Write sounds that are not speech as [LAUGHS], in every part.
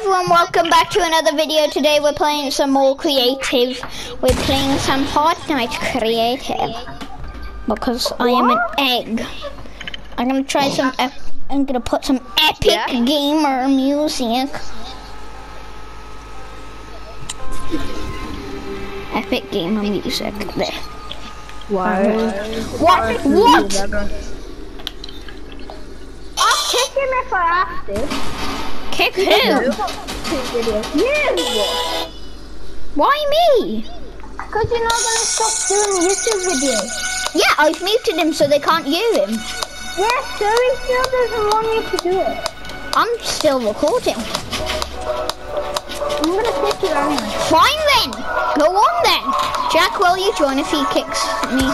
everyone, welcome back to another video. Today we're playing some more creative. We're playing some Fortnite creative. Because I am an egg. I'm gonna try some, ep- I'm gonna put some epic Yeah? gamer music. Epic gamer music. There. Why? Um, what? What? I'll kick him if I have to. Kick who? You! Why me? Because you're not going to stop doing YouTube videos. Yeah, I've muted him so they can't hear him. Yeah, so he still doesn't want me to do it. I'm still recording. I'm going to kick you anyway. Fine then. Go on then. Jack, will you join if he kicks me?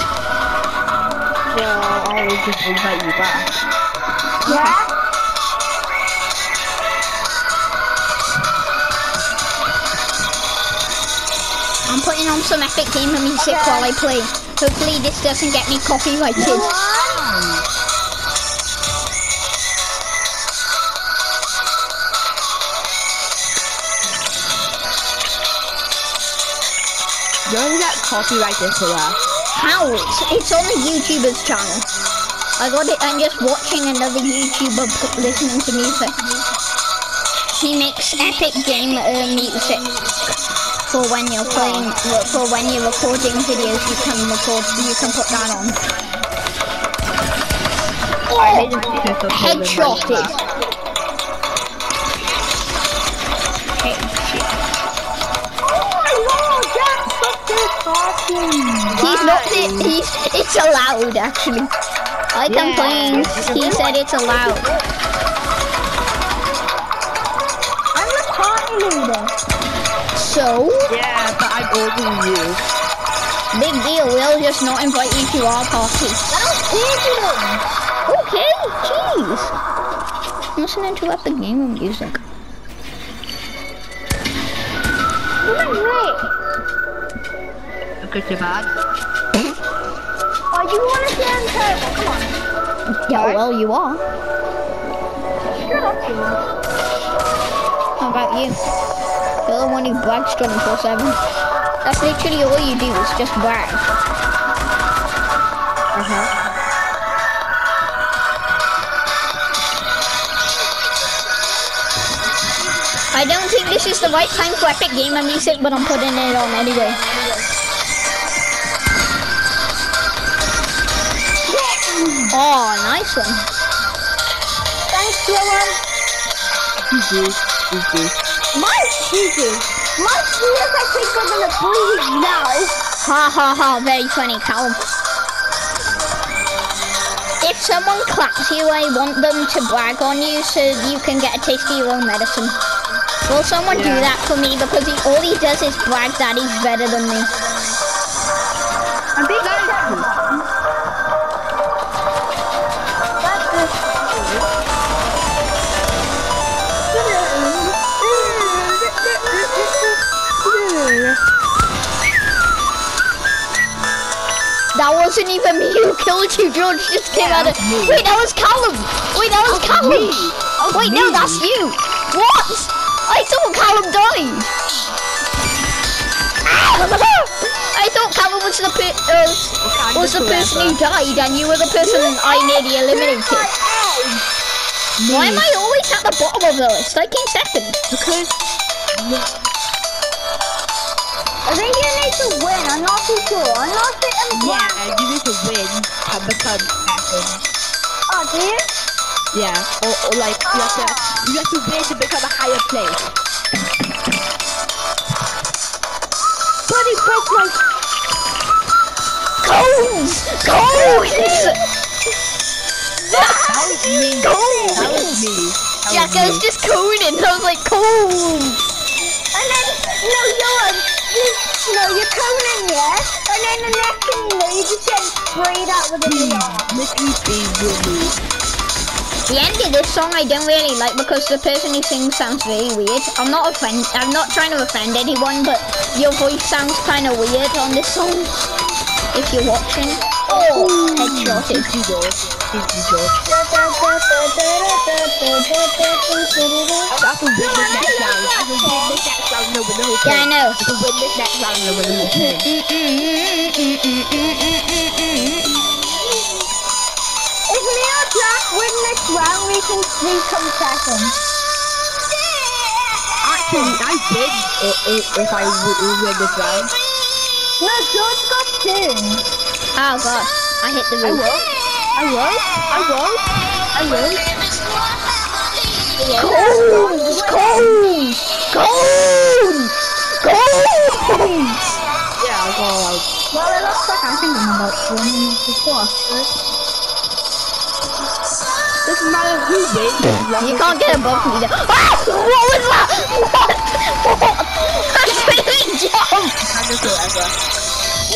Well, I'll just invite you back. Yeah? I'm putting on some epic gamer music Okay. while I play. Hopefully this doesn't get me copyrighted. One. You're get copyrighted for that. How? It's, it's on the YouTuber's channel. I got it. I'm just watching another YouTuber listening to music. He makes epic game uh, music for when you're playing, for when you're recording videos. You can record. You can put that on. I made a picture of him in Headshotted. Oh my lord, Jack, stop this. He's not. He's. It's allowed actually. I Yeah. complained. He said it's allowed. I'm the party leader. So Yeah, but I'm than you. big deal. We'll just not invite you to our party. I don't see you. Okay, jeez. I'm listening to epic gamer music. Look at me. Because you're bad. Oh, you want to see him terrible? Come on. Yeah, well, you are. Shut up, you. How about you? You're the one who brags 24 7. That's literally all you do is just brag. Uh-huh. I don't think this is the right time for epic gamer music, but I'm putting it on anyway. Oh, nice one. Thanks, Dylan. GG. My cheeky. My tears, I think, are gonna bleed now. Ha ha ha, very funny, Callum. If someone claps you, I want them to brag on you so you can get a taste of your own medicine. Will someone do that for me? Because he, all he does is brag that he's better than me. Wasn't even me who killed you, George just came out of... me. Wait, that was Callum! Wait, that was Callum! Wait, no, that's you! What? I thought Callum died! [LAUGHS] I thought Callum was the per- uh, was the person who died and you were the person I nearly eliminated. Why am I always at the bottom of the list? I came second. Because need to win. I'm not too sure. I'm not sitting yeah, uh, you need to win and become second. Oh, do you? Yeah, or, or like you have to ah. you have to win to become a higher place. Buddy, break my Cones! Cones! That was me. That was me. That Jack, was I me. was just coning. I was like, cones! And then, no, you're, you, no, you're coming in, yeah? And then the next thing you know, you just get sprayed out with a VR. Literally being really. The end of this song I don't really like because the person who sings sounds very weird. I'm not offend I'm not trying to offend anyone, but your voice sounds kind of weird on this song. If you're watching. Oh, headshotted. Thank you, George. Thank you, George. I can witness Yeah, I know. I can witness Jack win this round, we can become second. Actually, I did it, if I win this round. No, George got two. Oh, gosh. I hit the roof. I won't. I won't. I won't. Cones! Cones! Cones! Cones! Yeah, I'll go out. Well, it looks like I think I'm about to win before. Doesn't matter who wins. You can't get above me. Ah! What was that? What? [LAUGHS] What? I really whoever.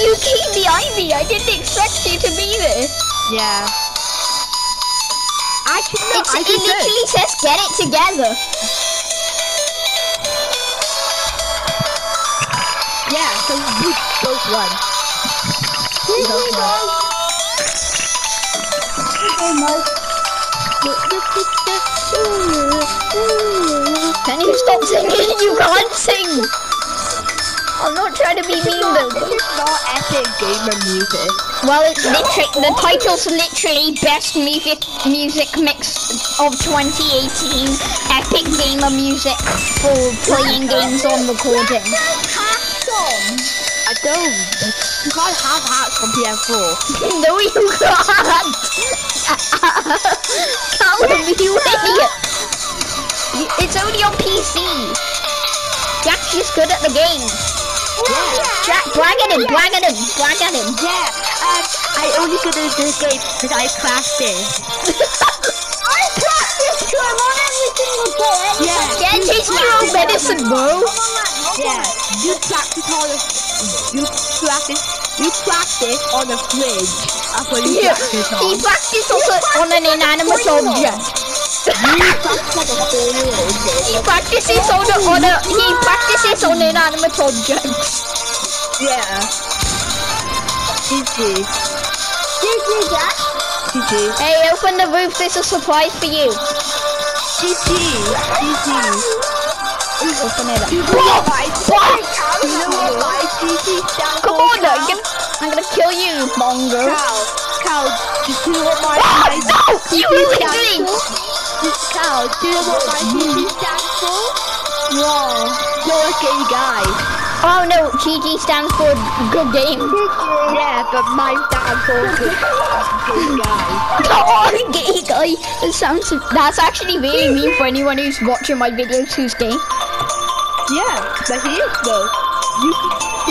You came behind me. I didn't expect you to be there. Yeah. I can no, It's, I it can do. literally says get it together. Yeah, so we both won. We. Okay, Mike. Can you stop singing? You can't sing. I'm not trying to be mean though. This is not epic gamer music. Well, it's literally the title's literally best music music mix of 2018. Epic gamer music for playing games on recording. I don't. You can't have hats on PS4. [LAUGHS] no, you can't. Callum, you idiot. You- It's only on PC. Jack's just good at the game. Jack, brag at him, brag at him, brag at him. Yeah, um, I only good at this game because I practice. [LAUGHS] I practice to him on every single day. Yeah. Yeah, take your own medicine, bro. Yeah, you practice on the, you practice, you practice on the fridge. What you Yeah, practice on. he practiced also on an inanimate object. You practice on the fridge. He practices on a, on a he practices on inanimate objects. Yeah. GG. GG, Jack. GG. Hey, open the roof. There's a surprise for you. GG. GG. Open it up. What what my GG stands Come on? I'm gonna, I'm gonna kill you, Mongo. Cal, Cal, do you know what my, Ah, no, you really for? Cal, do you know what my GG stands for? Wrong. You're a gay guy. Oh no, GG stands for good game. Yeah, but mine stands for good gay guy. On, gay guy. It sounds that's actually really mean for anyone who's watching my videos who's gay. Yeah, but he is though. You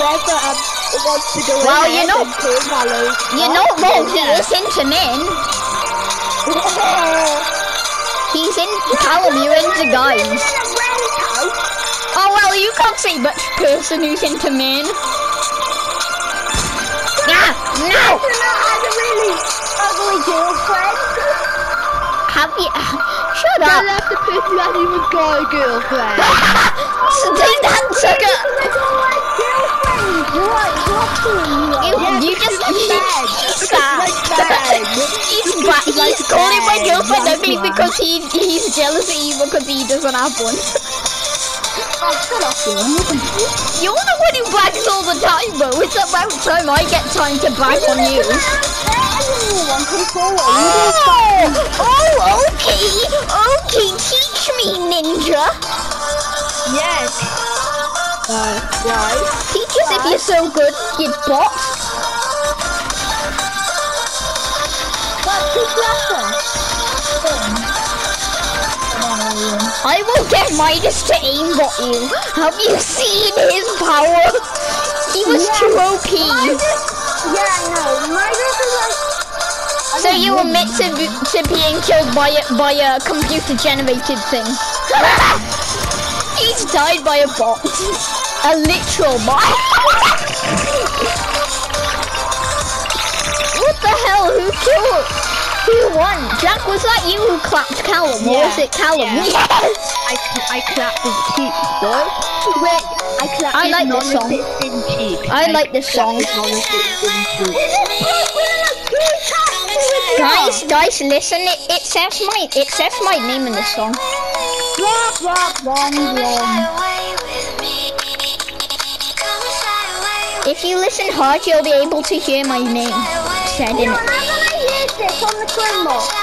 yeah, whoever um, wants to go Well, you know- You're not wrong. He is into men. [LAUGHS] He's in Callum. You're into guys. Oh well, you can't say much person who's into men. Yeah, no. had a really ugly girlfriend. Have you? Uh, shut I up. left the person hasn't even got a girlfriend. Take that, sucker. You, you just [LAUGHS] he's bad. he's he's bad. He's bad. He's calling my girlfriend at me because he he's jealous of you because he doesn't have one. [LAUGHS] Oh, shut up, you. You're the one who brags all the time, bro. It's about time I get time to brag on you. Oh, oh, okay, okay. Teach me, ninja. Yes. Uh, why? Teach us if you're so good, you bot. I will get Midas to aimbot you. Have you seen his power? He was too OP. Yeah, no. Midas is like. So you admit to, to being killed by a, by a computer generated thing. [LAUGHS] He's died by a bot. A literal bot. [LAUGHS] what the hell? Who killed? Who won? Jack, was that you who clapped Callum? Or was it Callum? yeah. Yes! I, I clapped his cheeks, boy. Wait, I clapped I like this song. cheeks. I like this song. clapped his non-existent cheeks. Guys, guys, listen. It, it says my it says my name in this song. Rock, rock, wrong, wrong. If you listen hard, you'll be able to hear my name said in it. On the. Away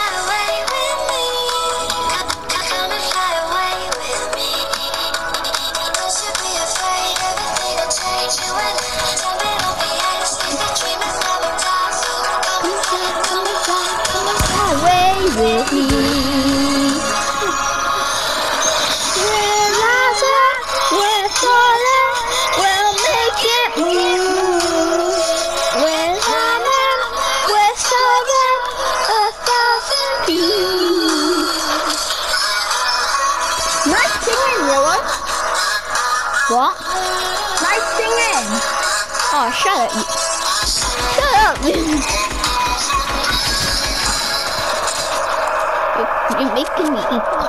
me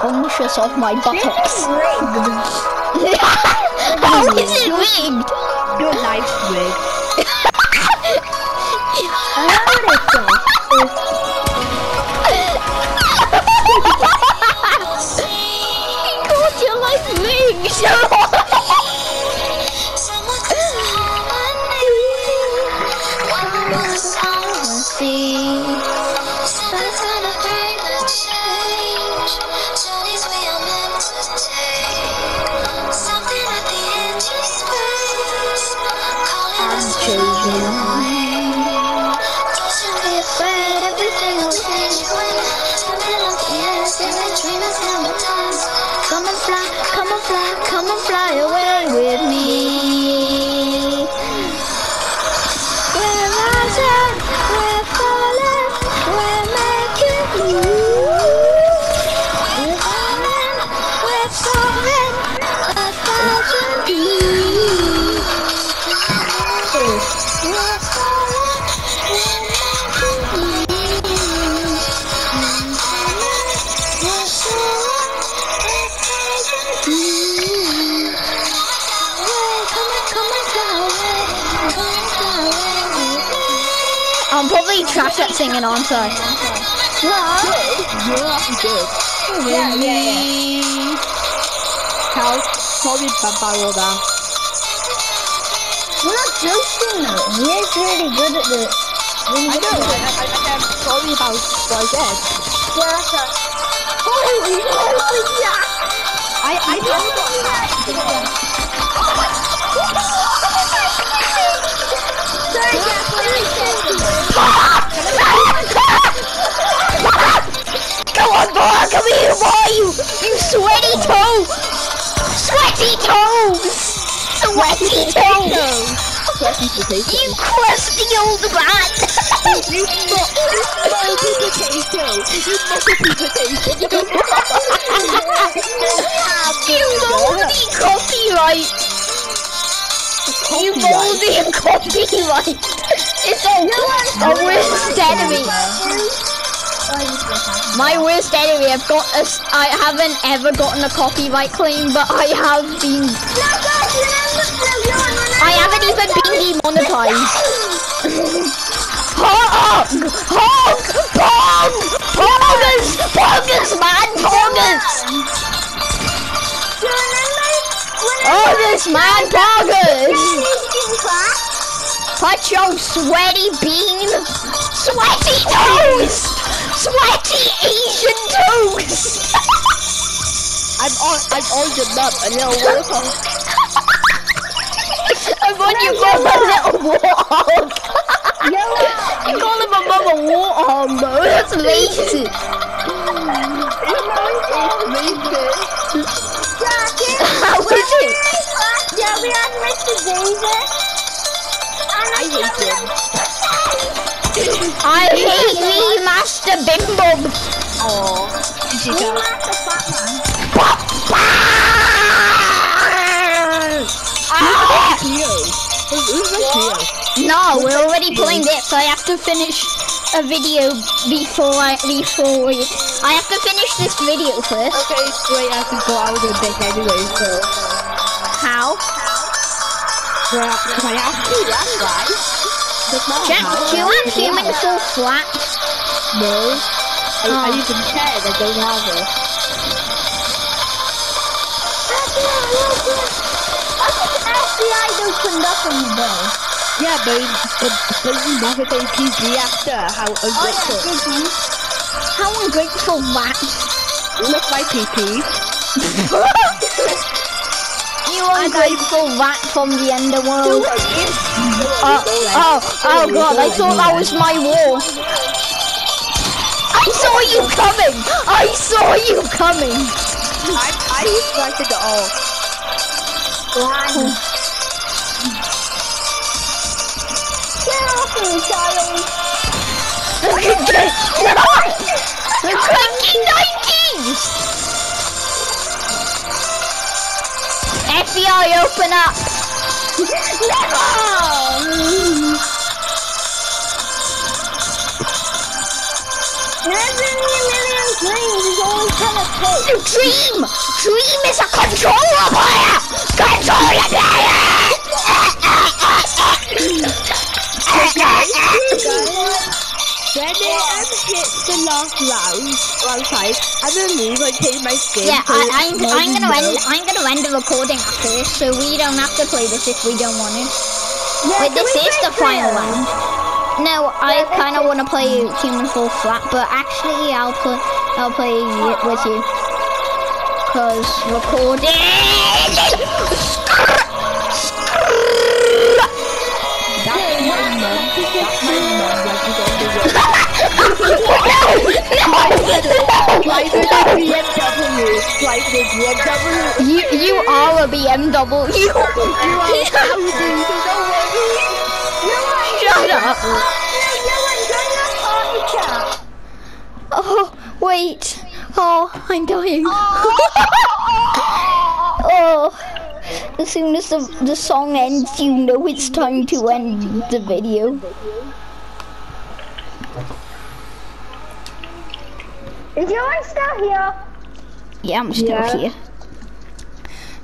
conscious of my buttocks. [LAUGHS] rigged. How is it rigged? Your life's rigged. [LAUGHS] I heard it though. He called your life rigged. [LAUGHS] come and fly away with me. Singing, aren't I? No. You're actually good. Yeah, yeah, yeah. How? Probably Bambaroda. We're not joking though. He is really good at this. I good know, I'm sorry about what I said. Yeah, that's. Holy, yeah. I, I. Sorry, say? Come on, boy, come here, boy, you, you sweaty toes! Sweaty toes! Sweaty toes! You crusty old man! You not, potato. You moldy potato. you moldy copyright! You moldy copyright! It's a, a worst enemy! My worst enemy, I've got a, I haven't ever gotten a copyright claim, but I have been, I haven't even been demonetized. Hog! Hog! Pog! Poggers! Poggers, man! Poggers! Oh, I Poggers, man! Poggers! Touch your sweaty bean! Sweaty toes! Sweaty Asian toes! I'm on, [LAUGHS] I'm on the nut, a little water. I thought you called a little warthog! you call him a mama warthog though, that's lazy! How is it? were in class, yeah, we had Mr. Davis. And I hate him. I hate me, Master Bimbob! Oh, Did you go? met the fat. Ah! Cleo. Who, who's my Cleo? No, we're already playing this. So I have to finish a video before I before we, I have to finish this video first. Okay, great, I can go out of the bit anyway, so. How? Well, if I have to, that's right. Jack, do you have human fall flat? No. I, I Oh. use a pen, I don't have it. I think FBI opened up on. Yeah, but, but, but you never say PG after how Oh, yeah, ungrateful. How ungrateful that. Look my PP. [LAUGHS] You ungrateful rat from the underworld. Oh, uh, oh, uh, oh god, I thought that was my wall. I saw you coming! I saw you coming! I, I started it all. Run. Get off me, child. [LAUGHS] The cranky Nikes! FBI, open up! Never! Never in a million dreams is always gonna take. Dream! Dream is a controller player! Controller player! [LAUGHS] [LAUGHS] When they um, hit the last round, round five, I'm gonna move and change my skin. Yeah, so I, I'm, I'm gonna yellow. end. I'm gonna end the recording after this, so we don't have to play this if we don't want to. Yeah, Wait, this is the final Trio? round. No, I kind of want to play Human Fall Flat, but actually, I'll play. I'll play it with you. Cause recording. You you are a BMW. You are Audi, don't worry. Shut up. No, Dylan, join the party. Oh wait. Oh, I'm dying. [LAUGHS] oh. As soon as the, the song ends, you know it's time to end the video. Is Dylan still here? Yeah, I'm still Yeah. here.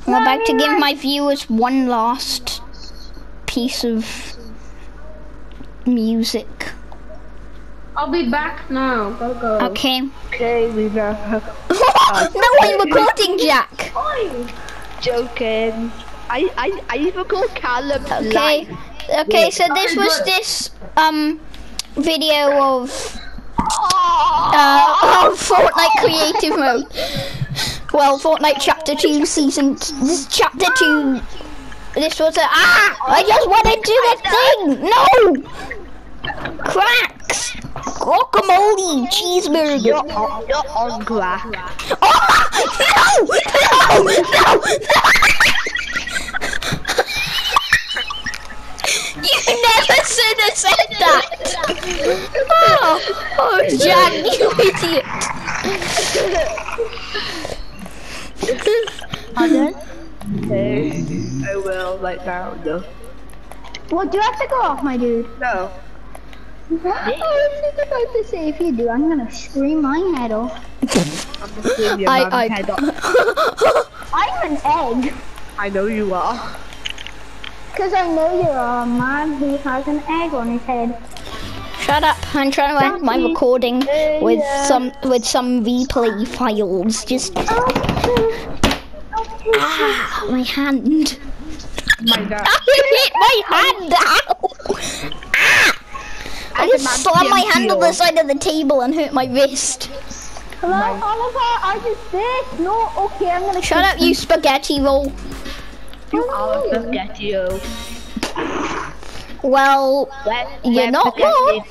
I'm about to give my viewers one last piece of music. I'll be back now. Go go. Okay. Okay, we know. [LAUGHS] no, I'm recording, Jack. Joking. I, I, I even call Callum Okay. live. Okay, so this was this um video of Fortnite creative mode. Well, Fortnite chapter two season this chapter two this was a ah I just went into the thing! No cracks! Guacamole cheeseburger You're on, you're on crack. Oh no! No! No! [LAUGHS] You never should have said that! Oh, oh Jack, you idiot! Pardon? Okay, I will right now. No. Well, do you have to go off, my dude? No. I was just about to say, if you do, I'm gonna scream my head off. I'm just doing your I, mum's head off. [LAUGHS] I'm an egg. I know you are. Because I know you're a man who has an egg on his head. Shut up! I'm trying to end my recording with some with some replay files. Just ah, my hand. My God. I hit my hand out. Ah! I just man slammed my hand on the side of the table and hurt my wrist. Hello, Oliver, I just this. No, okay, I'm gonna Shut up, you spaghetti roll. You are a spaghetti-o. Well, Web, You're web not spaghetti-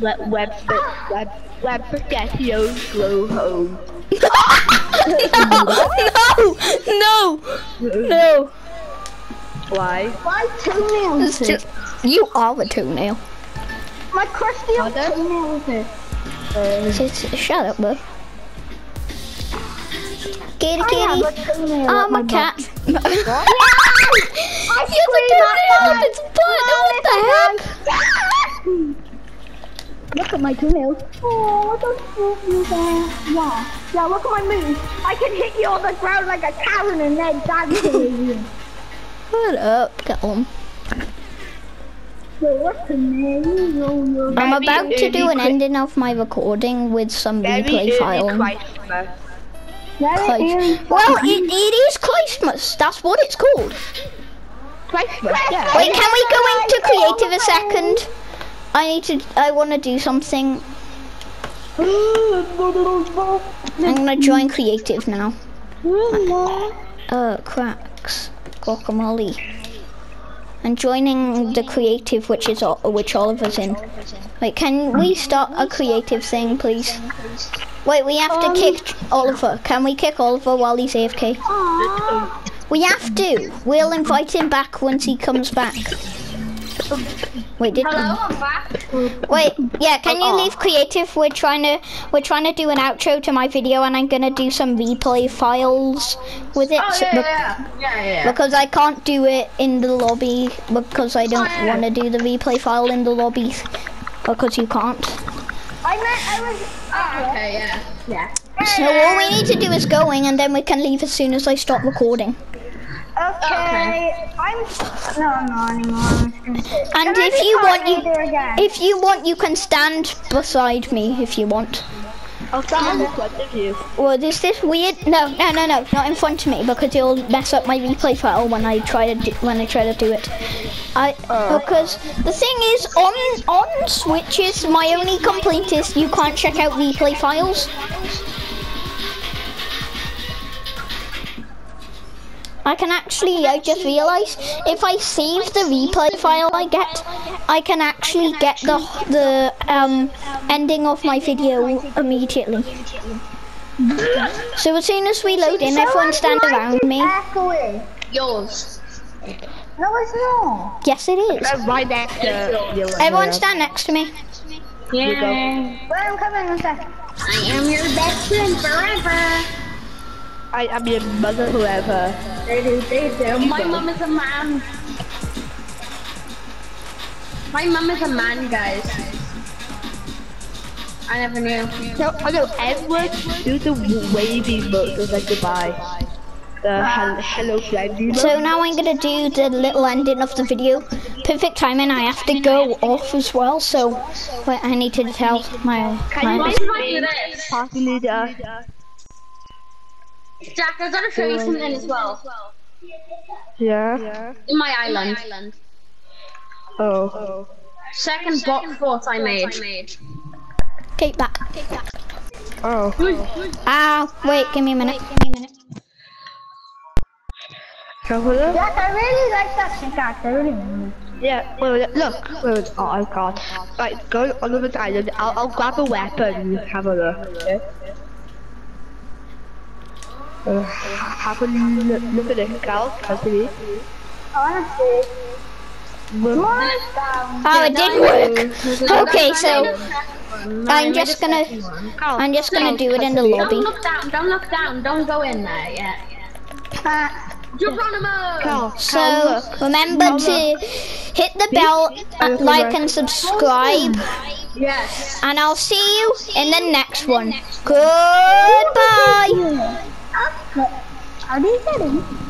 Web, web, sp- web, web spaghetti-os go home. no, no, no. no. Why? My toenails It's hurt. you are a toenail. My crusty old Pardon? toenails hurt. Just shut up, bro. Kitty, oh, oh, [LAUGHS] [LAUGHS] I kitty. have a toenail I'm up my a butt. cat. I You're the toenail on its butt. What the heck? [LAUGHS] Look at my toenails. Oh, what the fuck is that? Yeah. Yeah, look at my moves. I can hit you on the ground like a Karen and then dance with you. Shut up, Callum. Wait, what's the name? Yo, yo. I'm about to do an ending of my recording with some Very replay early file. Christmas. Very Christ- Well, it, it is Christmas. That's what it's called. Christmas, yeah. Wait, can we go into creative a second? I need to. I want to do something. I'm gonna join creative now. Uh, cracks, guacamole. I'm joining the creative, which is all, which Oliver's in. Wait, can we start a creative thing, please? Wait, we have to um, kick Oliver. Can we kick Oliver while he's AFK? We have to. We'll invite him back once he comes back. Wait, did Hello, I'm back. wait? Yeah, can you leave creative? We're trying to we're trying to do an outro to my video, and I'm gonna do some replay files with it Oh, yeah, bec- yeah, yeah, yeah, yeah. because I can't do it in the lobby because I don't yeah. want to do the replay file in the lobby because you can't. I meant I was. Oh, okay, yeah, yeah. So all we need to do is going, and then we can leave as soon as I stop recording. Okay. I'm. No, no anymore. I'm just gonna sit. And if you want, you if you want, you can stand beside me if you want. I'll stand in front of you. Well, is this weird? No, no, no, no, not in front of me because it'll mess up my replay file when I try to do, when I try to do it. I oh. because the thing is on on switches, my only complaint is you can't check out replay files. I can actually, I just realized, if I save the replay file I get, I can actually get the the um, ending of my video immediately. So as soon as we load in, everyone stand around me. Yours. No, it's not. Yes, it is. I'm right next to. Everyone stand next to me. Yeah. Wait, I'm coming in a second. I am your best friend forever. I am your mother forever. They do, they do. My mum is a man. My mum is a man, guys. I never knew. No, I know Edward do the wavy motion like goodbye. The ah. hel- hello friendly So now I'm gonna do the little ending of the video. Perfect timing. I have to go off as well. So wait, I need to tell my. Can you my make might do this. party leader? Jack, I gotta show you something as well. Yeah. yeah. In my island. Oh. Second bot fort I made. Take back. back. Oh. Ah, wait. Give me a minute. Cover it? Jack, I really like that pickaxe. I really do. Yeah. Wait, wait, look. Wait, wait. Oh, I can't. Right, go on the island. I'll, I'll grab a weapon and have a look. Okay. Uh, have a look, look at it, Cal. Can you see? I wanna see. Oh, it did work. Okay, so I'm just gonna. Cal, I'm just gonna do it in the lobby. Don't look down, don't look down, don't go in there yet. Uh, Geronimo! Cal, Cal, So look. remember to hit the bell, uh, like and subscribe, Yes. and I'll see you in the next one. Goodbye. How do you get in?